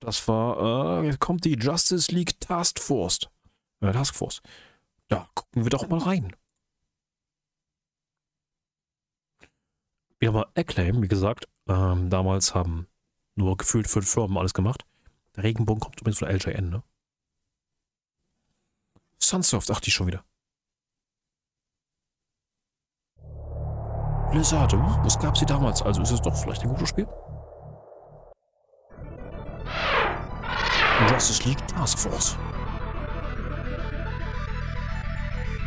Das war, äh, kommt die Justice League Task Force. Äh, Task Force. Da gucken wir doch mal rein. Wir haben Acclaim, wie gesagt, ähm, damals haben nur gefühlt fünf Firmen alles gemacht. Der Regenbogen kommt übrigens von LJN, ne? Sunsoft, ach die schon wieder. Blizzard, uh, das gab sie damals, also ist es doch vielleicht ein gutes Spiel? Justice League Task Force.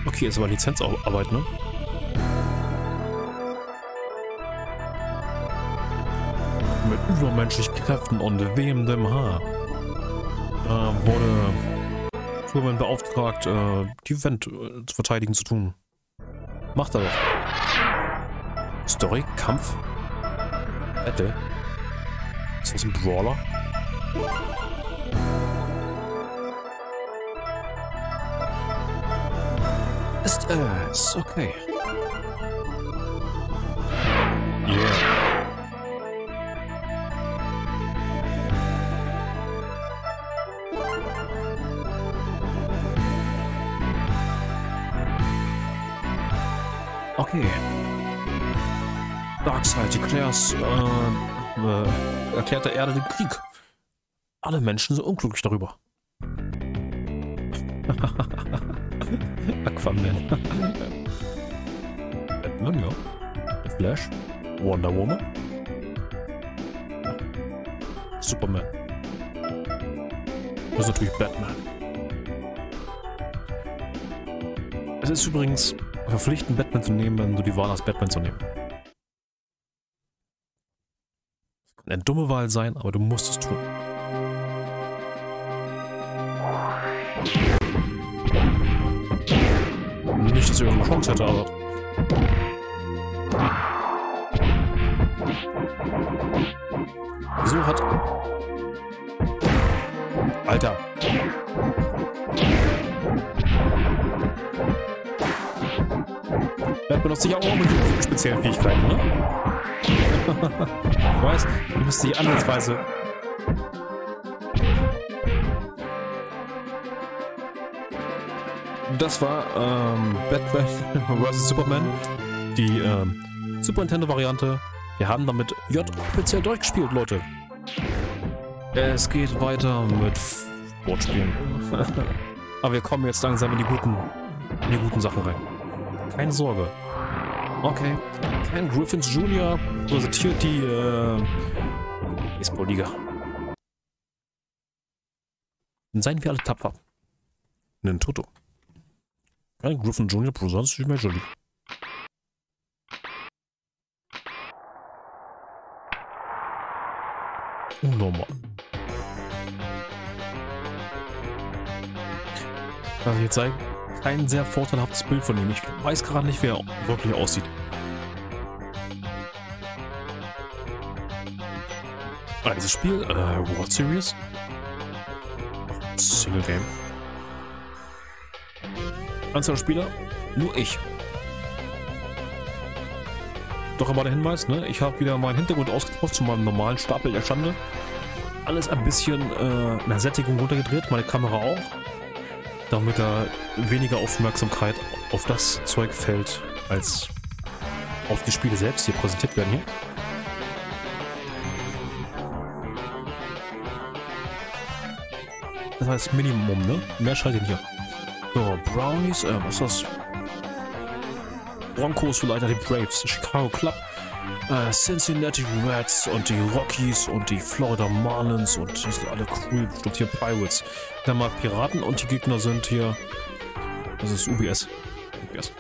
Okay, ist aber Lizenzarbeit, ne? Mit übermenschlichen Kräften und wehendem Haar äh, wurde Superman beauftragt, äh, die Welt äh, zu verteidigen zu tun. Macht er doch. Story, Kampf, Battle. Ist das ein Brawler? Ist es, okay. Yeah. Okay. Darkseid declares, äh, äh, erklärt der Erde den Krieg. Alle Menschen sind unglücklich darüber. Aquaman. Batman, ja. The Flash. Wonder Woman. Superman. Das ist natürlich Batman. Es ist übrigens verpflichtend, Batman zu nehmen, wenn du die Wahl hast, Batman zu nehmen. Das kann eine dumme Wahl sein, aber du musst es tun. Ich irgendeine Chance hätte, aber... So hat... Alter. Er benutzt sich auch irgendwelche speziellen Fähigkeiten, ne? ich weiß, du müsst die ansatzweise... Das war ähm, Batman vs. Superman, die ähm, Super Nintendo-Variante. Wir haben damit J offiziell durchgespielt, Leute. Es geht weiter mit Wortspielen. Aber wir kommen jetzt langsam in die guten, in die guten Sachen rein. Keine Sorge. Okay. Ken Griffins Jr. präsentiert die äh, Baseball-Liga. Seien wir alle tapfer. Nen Toto. Ken Griffin Jr. präsentiert die Major League. Unnormal. Ich jetzt sagen? kein sehr vorteilhaftes Bild von ihm. Ich weiß gerade nicht, wie er wirklich aussieht. Also Spiel, äh, World Series? Single Game. Anzahl Spieler? Nur ich. Doch einmal der Hinweis, ne? Ich habe wieder meinen Hintergrund ausgetauscht zu meinem normalen Stapel der Schande. Alles ein bisschen äh, in der Sättigung runtergedreht, meine Kamera auch damit da weniger Aufmerksamkeit auf das Zeug fällt, als auf die Spiele selbst, die präsentiert werden hier. Das heißt Minimum, ne? Mehr schaltet hier. So, Brownies, äh, was ist das? Broncos Leiter die Braves, Chicago Club, äh, Cincinnati Reds und die Rockies und die Florida Marlins und die sind alle cool. Bestimmt hier Pirates. Dann mal Piraten und die Gegner sind hier. Das ist UBS. UBS.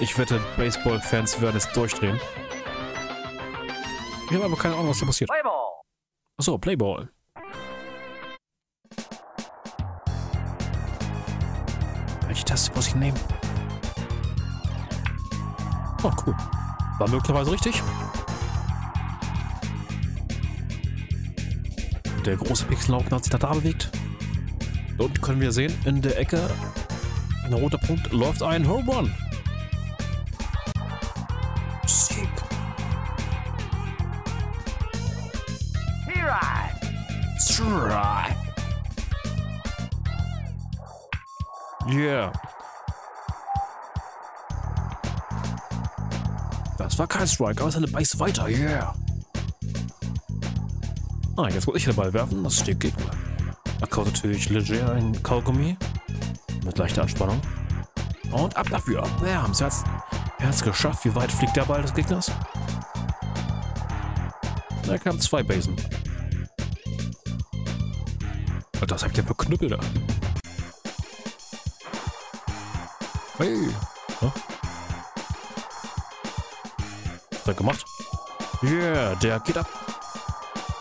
Ich wette, Baseball-Fans werden es durchdrehen. Ich habe aber keine Ahnung, was da passiert. Playball. Achso, Playball. Nehmen. Oh, cool. War möglicherweise richtig. Der große Pixelhaufen hat sich da, bewegt. Dort können wir sehen, in der Ecke, ein roter Punkt, läuft ein Home Run. Sick. Try. Yeah. Das war kein Strike, aber seine Base weiter. Yeah. Ah, jetzt muss ich den Ball werfen. Das steht Gegner. Da kaut natürlich leger ein Kaugummi. Mit leichter Anspannung. Und ab dafür. Ja, haben sie jetzt. Er hat es geschafft. Wie weit fliegt der Ball des Gegners? Da kamen zwei Basen. Und das hab ich denn für Knüppel da? Hey. Hat gemacht? Yeah, der geht ab.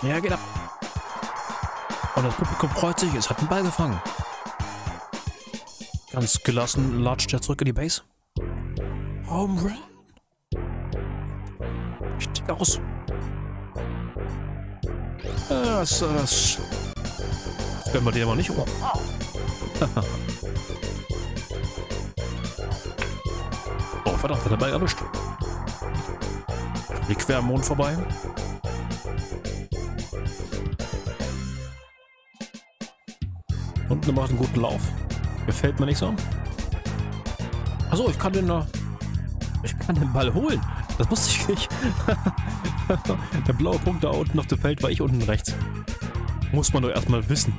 Der geht ab. Und das Publikum freut sich, es hat einen Ball gefangen. Ganz gelassen latscht er zurück in die Base. Home Run. Stieg aus. Das, das, werden wir den aber nicht um. oh, verdammt, hat er Ball erwischt. Die quer am Mond vorbei. Und macht einen guten Lauf. Gefällt mir nicht so. Achso, ich kann den noch. Ich kann den Ball holen. Das wusste ich nicht. der blaue Punkt da unten auf dem Feld war ich unten rechts. Muss man doch erstmal wissen.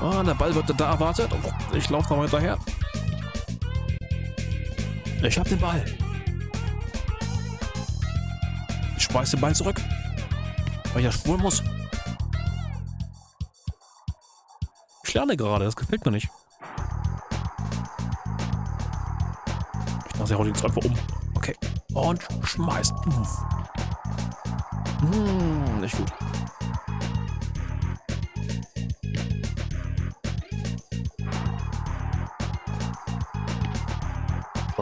Ah, der Ball wird da erwartet. Ich laufe noch hinterher. Ich habe den Ball. Ich schmeiß den Ball zurück. Weil ich ja spuren muss. Ich lerne gerade, das gefällt mir nicht. Ich er haut ihn jetzt einfach um. Okay. Und schmeißt. Hm, nicht gut.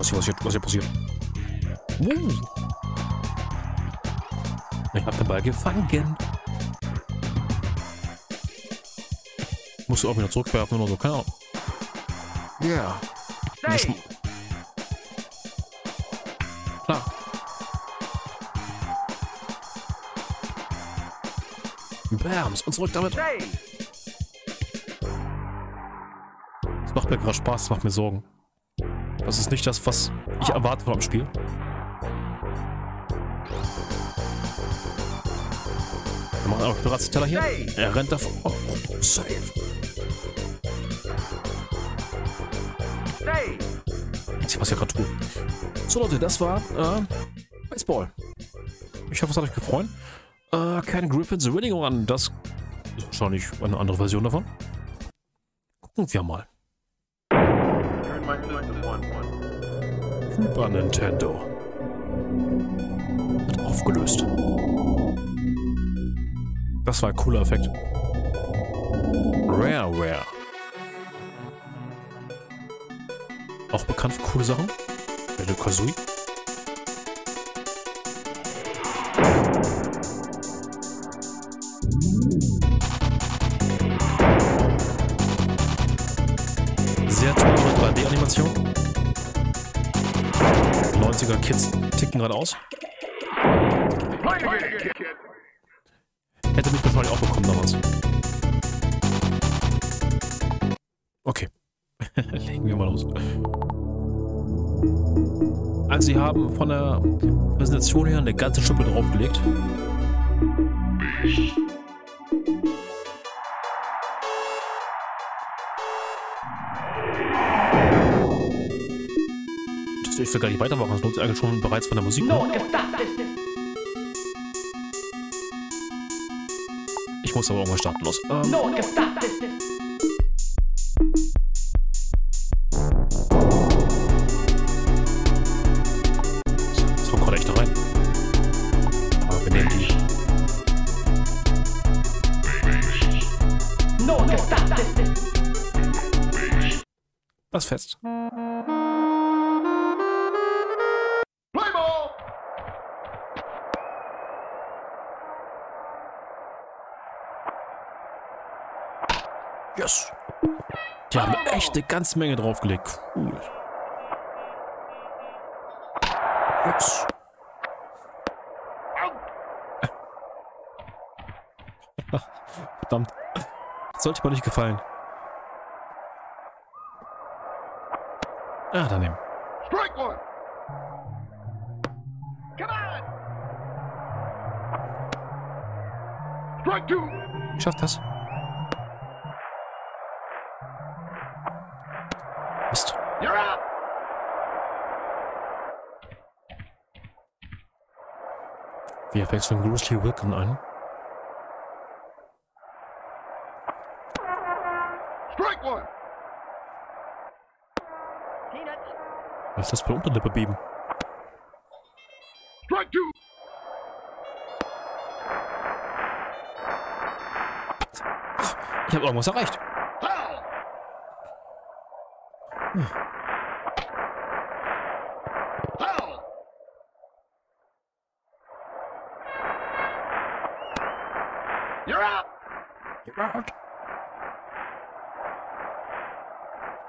Was hier, was hier, was hier passiert? Uh. Ich hab den Ball gefangen. Musst du auch wieder zurückwerfen oder so, keine Ahnung. Ja. Yeah. Klar. Bams und zurück damit. Das macht mir gerade Spaß, das macht mir Sorgen. Das ist nicht das, was ich erwarte vom Spiel. Wir machen auch bereits Teller hier. Er rennt davon. Oh, oh, safe. Ich was ja gerade tun. So Leute, das war äh, Baseball. Ich hoffe, es hat euch gefreut. Äh, Ken Griffins Winning Run. Das ist wahrscheinlich eine andere Version davon. Gucken wir mal. Super Nintendo. Wird aufgelöst. Das war ein cooler Effekt. Rareware. Auch bekannt für coole Sachen. Banjo Kazooie. 90er Kids ticken gerade aus. Hätte mich wahrscheinlich auch bekommen damals. Okay. Legen wir mal los. Also sie haben von der Präsentation her eine ganze Schippe draufgelegt. Ich will gar nicht weitermachen, das lohnt sich eigentlich schon bereits von der Musik. Ne? Ich muss aber irgendwann starten los. Ähm, echt eine ganze Menge draufgelegt. Cool. Yes. Verdammt. Das sollte mir nicht gefallen. Ah, daneben. Strike one. Come on. Strike two. Ich schaff das. Wir wechseln Grizzly Wilken ein. Strike one. Lass das der Unterlippe beben. Strike two. Ich habe irgendwas erreicht. Foul.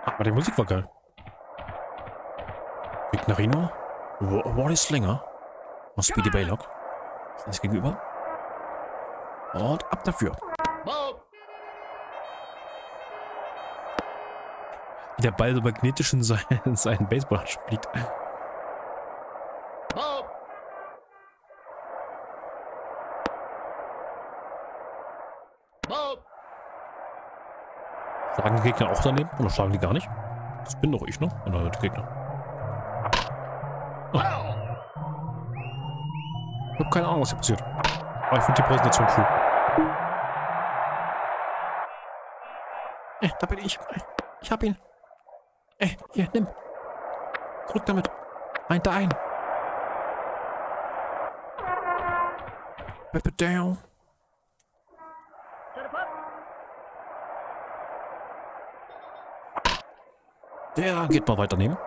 Aber die Musik war geil. Vignerino. Wa- Wally Slinger. Und Speedy Baylock. Ist gegenüber. Und ab dafür. Wie der Ball so magnetisch in seinen, Baseball fliegt. Ball. Ball. Schlagen die Gegner auch daneben? Oder schlagen die gar nicht? Das bin doch ich, ne? Oder die Gegner. Foul. Ich habe keine Ahnung, was hier passiert. Aber ich finde die Präsentation cool. Eh, da bin ich. Eh, Ich hab ihn. Eh, hier, nimm. Drück damit. Ein da ein. Down. Der geht mal weiter nehmen.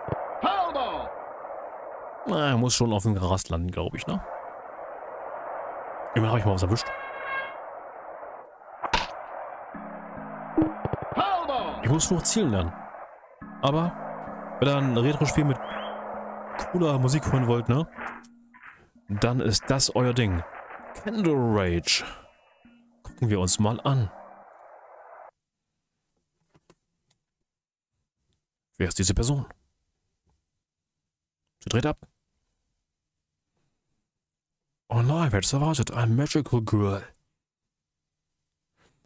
Foul ball. Na, er muss schon auf dem Gras landen, glaube ich, ne? Immerhin habe ich mal was erwischt. Ich muss nur zielen lernen. Aber, wenn ihr ein Retro-Spiel mit cooler Musik hören wollt, ne? Dann ist das euer Ding. Candle Rage. Gucken wir uns mal an. Wer ist diese Person? Sie dreht ab. Oh nein, wer hätte es erwartet? Ein Magical Girl.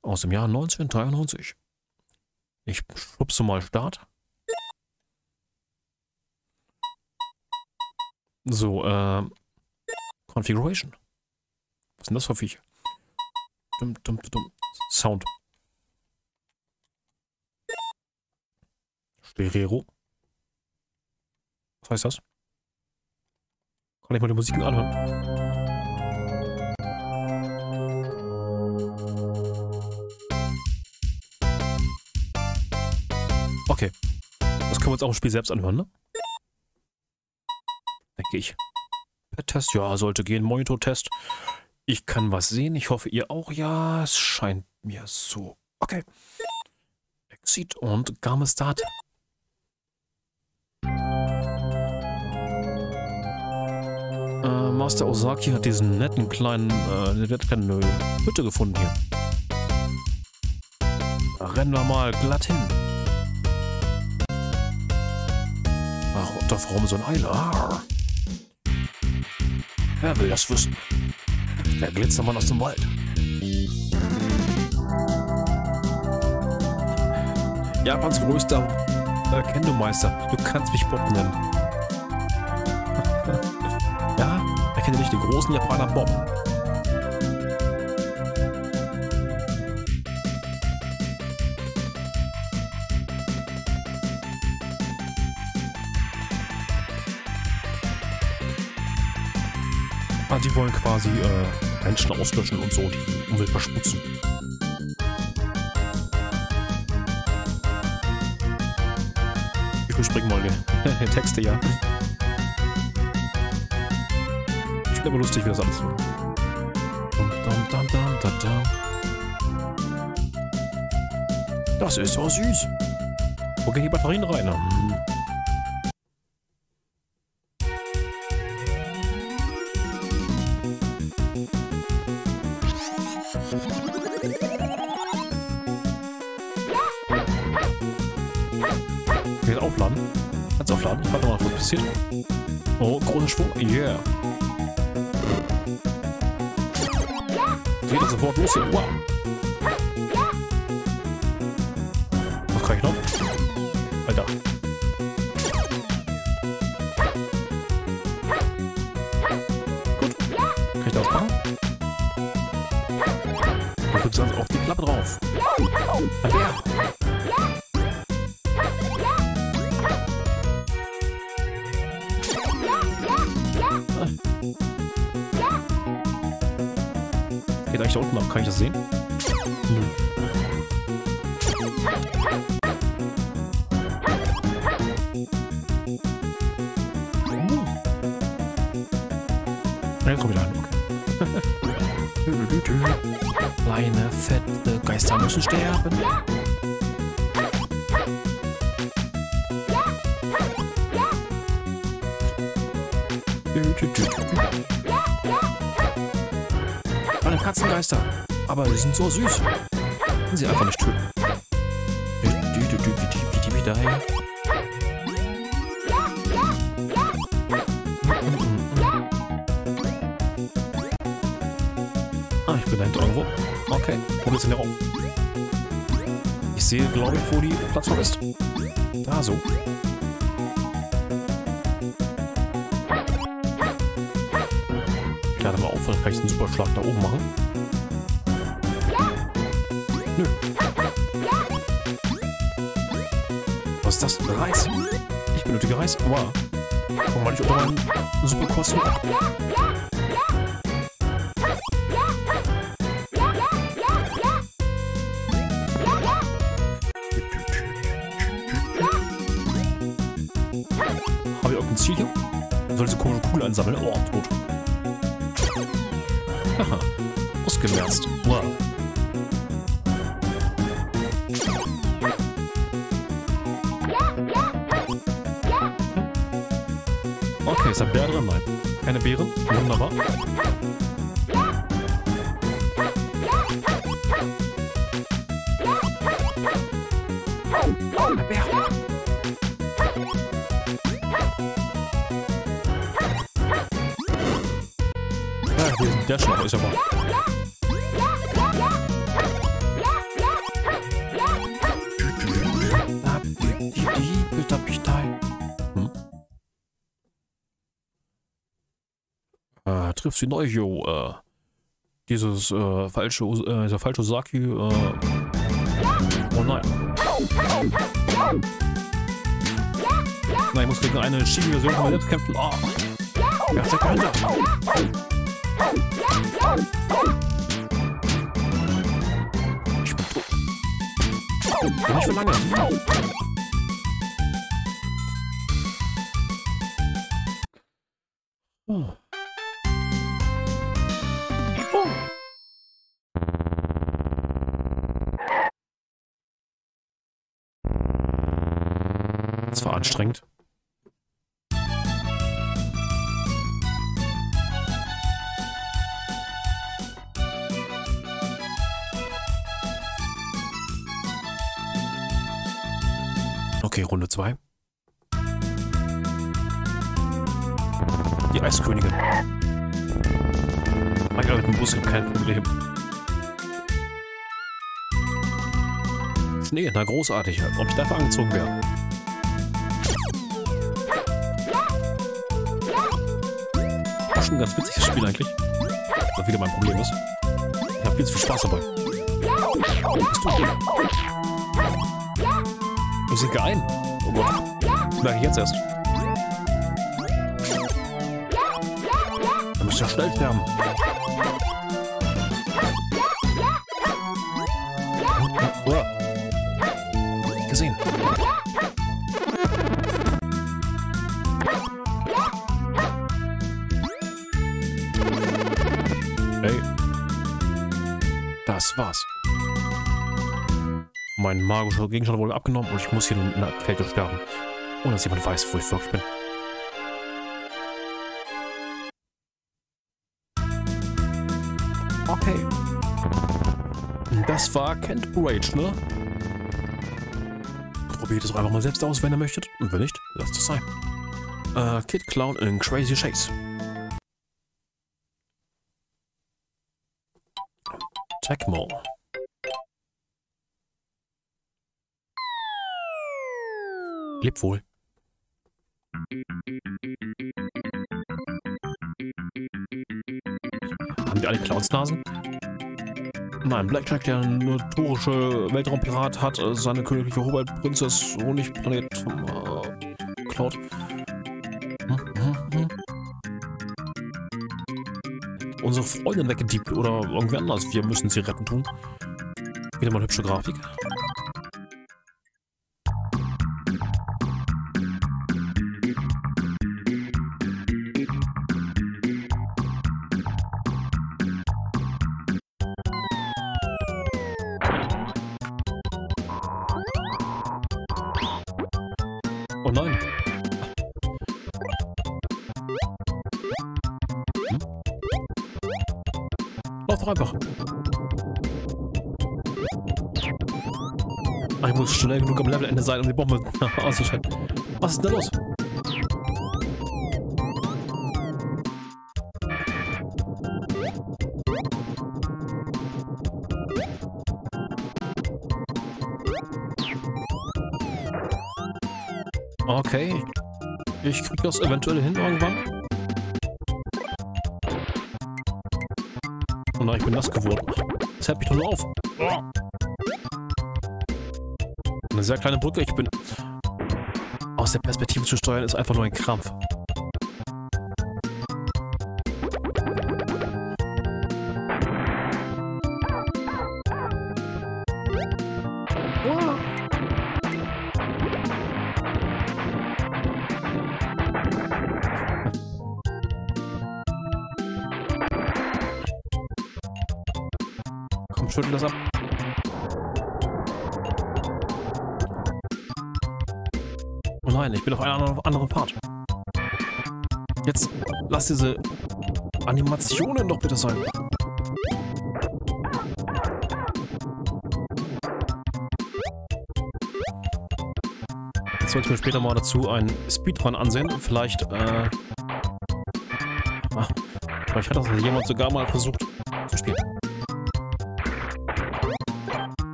Aus dem Jahr 1993. Ich schubse mal Start. So, äh, Configuration. Was sind das für Viecher? Dum, dum, dum. Sound. Stereo. Was heißt das? Kann ich mal die Musik anhören? Okay. Das können wir uns auch im Spiel selbst anhören, ne? Denke ich. Per Test, ja, sollte gehen. Monitor-Test. Ich kann was sehen. Ich hoffe, ihr auch. Ja, es scheint mir so. Okay. Exit und Game Master Ozaki hat diesen netten kleinen, äh, nette kleine Hütte gefunden hier. Da rennen wir mal glatt hin. Ach, doch warum so ein Eile? Arr. Wer will das wissen? Der Glitzermann aus dem Wald. Japans größter äh, Kendo-Meister. Du kannst mich Bob nennen. Den großen Japaner Bob. Ah, die wollen quasi äh, Menschen auslöschen und so die Umwelt verschmutzen. Ich überspringe mal die Texte, ja. Ich bin aber lustig, wie das alles wird. Das ist so süß. Wo gehen die Batterien rein? Hm. Jetzt aufladen. Jetzt aufladen. Warte mal, was passiert. Oh, großer Yeah. Sofort hier. Wow. Was kann ich noch? Alter. Gut. Kann ich da was machen? Da gibt es also auf die Klappe drauf. Ein Bär. Geht eigentlich da unten ab? Kann ich das sehen? Nö. Ja, Jetzt komm ich rein, okay. Kleine, fette Geister müssen sterben. Dü, dü. Kleine Katzengeister. Aber sie sind so süß. Können sie einfach nicht töten. Bidai. Ah, ich bin da hinten irgendwo. Okay, wo geht's denn hier rum? Ich sehe, glaube ich, wo die Plattform ist. Da so. Ich lade mal auf, dann kann ich einen Superschlag da oben machen. Nö. Was ist das? Reis. Ich benötige Reis. Wow. Warum mal nicht unter meinen Superkostüm Okay, ist ein Bär dran? Nein. Keine Beere? Wunderbar. Ein Bär. Ja, hier ist der Schnau, ist ja wahr. Triffst du neu, jo, äh, dieses, äh, falsche, äh, dieser falsche Saki, äh, oh nein. Nein, ich muss gegen eine Chibi-Version von mir selbst kämpfen. Ah. Wer steckt dahinter? Ich bin tot. Und nicht für lange. Oh. Oh. Mein alten Bus gibt kein Problem. Schnee, na großartig. Ob ich dafür angezogen wäre. War schon ein ganz witziges Spiel eigentlich. Was wieder mein Problem ist. Ich habe zu viel Spaß dabei. Bist du Ich sinke ein. Oh Gott. Das merke ich jetzt erst. Da müsst ihr schnell sterben. Mein magischer Gegenstand wurde abgenommen und ich muss hier nun in der Kälte sterben. Ohne dass jemand weiß, wo ich wirklich bin. Okay. Das war Kent Rage, ne? Probiert es doch einfach mal selbst aus, wenn ihr möchtet. Und wenn nicht, lasst es sein. Äh, Kid Clown in Crazy Shakes. Tecmo. Leb wohl. Haben die alle Clownsnasen? Nein, Blackjack, der notorische Weltraumpirat, hat äh, seine königliche Hoheit Prinzess Honigplanet äh, geklaut. Hm, hm, hm. Unsere Freundin weggediebt oder irgendwie anders. Wir müssen sie retten tun. Wieder mal hübsche Grafik. Schnell genug am Levelende sein, um die Bombe auszuschalten. Was ist denn da los? Okay. Ich krieg das eventuell hin irgendwann. Oh nein, ich bin nass geworden. Das hält mich doch nur auf. Oh. Eine sehr kleine Brücke. Ich bin... Aus der Perspektive zu steuern ist einfach nur ein Krampf. Komm, schüttel das ab. Nein, ich bin auf einem anderen Part. Jetzt lass diese Animationen doch bitte sein. Jetzt sollte ich mir später mal dazu einen Speedrun ansehen. Vielleicht, äh... ah, Vielleicht hat das jemand sogar mal versucht zu spielen.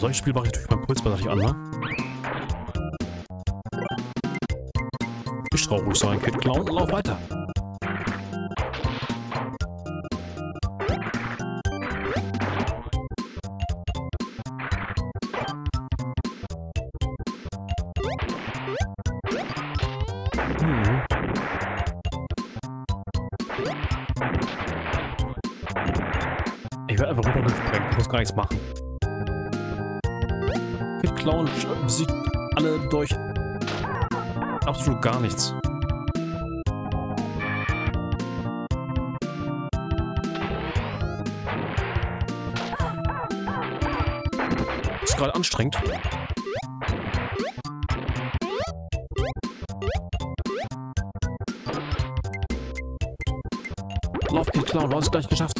Solches Spiel mache ich meinen Pulsball nicht an, ne? Ich traurig sein, Kid Clown und lauf weiter. Ich werde einfach rübergesprengt, ich muss gar nichts machen. Kid Clown besiegt alle durch absolut gar nichts. Ist gerade anstrengend. Lauf, Kid Clown, du hast es gleich geschafft.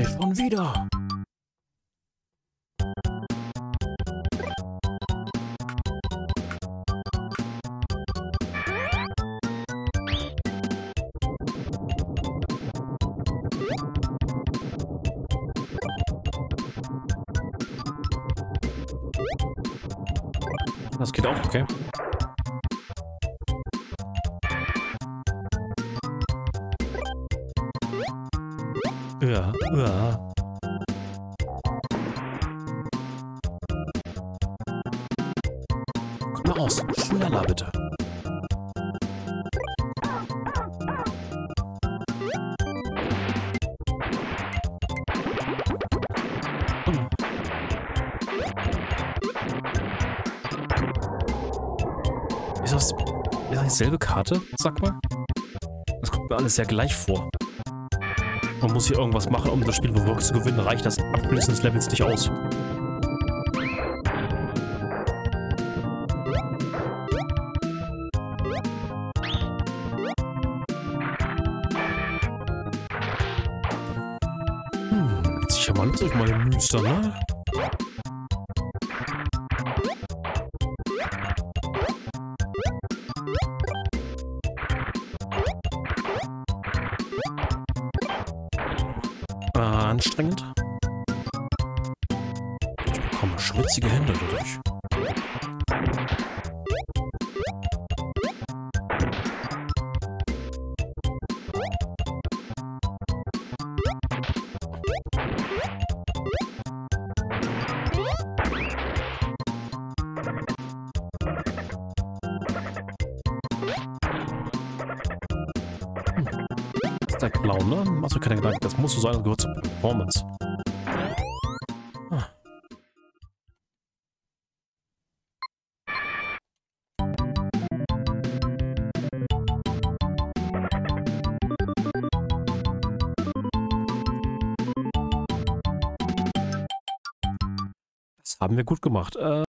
Nicht schon wieder. Das geht auch, okay. Schneller bitte. Ist das, ist das dieselbe Karte? Sag mal. Das kommt mir alles sehr gleich vor. Man muss hier irgendwas machen, um das Spiel wirklich zu gewinnen. Reicht das Abschließen des Levels nicht aus. Müster, ne? Äh, anstrengend. Ich bekomme schwitzige Hände dadurch. Machst du keine Gedanken. Das muss so sein, das gehört zur Performance. Das haben wir gut gemacht. Äh